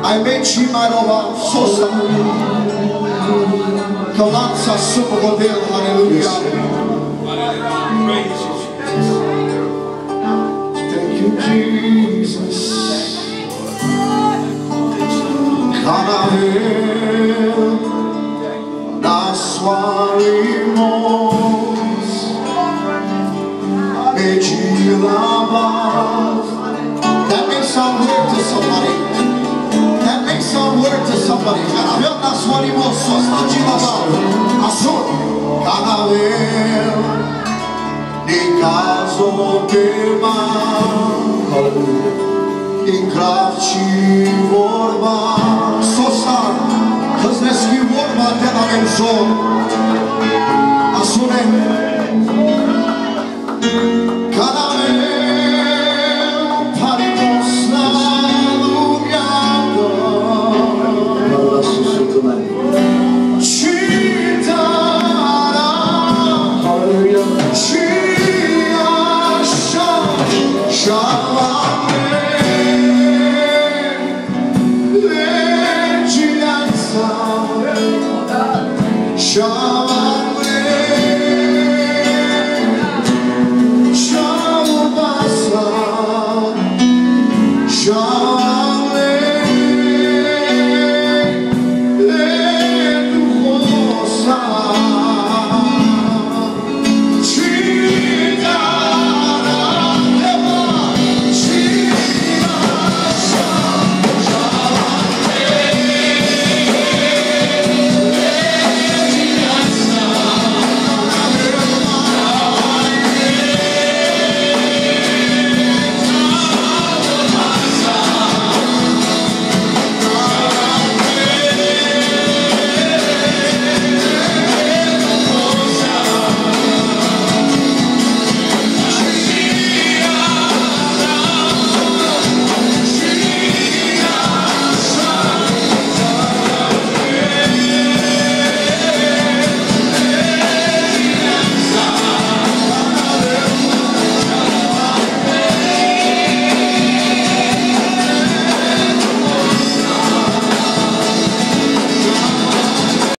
Ai veci și mai rova, sosa. Sâmbă godel, aleluia. Praise you, Jesus. Thank you, Jesus. Canavel, nas weird to somebody. Canavel, nas suarimos, Mejilabat. Azul, Canavel, ni caso de mal. Din kravci vorba Sosa Show.